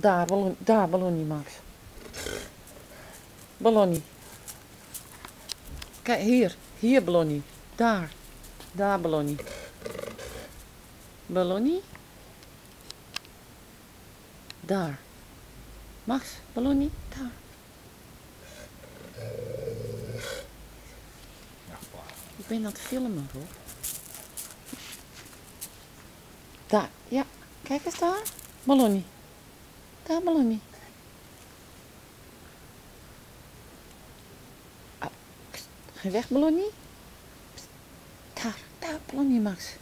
Daar, ballon, daar, ballonnie, Max. Ballonnie. Kijk, hier. Hier, ballonnie. Daar. Daar, ballonnie. Ballonnie. Daar. Max, ballonnie, daar. Ik ben aan het filmen, hoor. Daar, ja. Kijk eens daar. Ballonnie. Pst, Ga weg, Ballonnie? Daar, daar, Ballonnie, Max.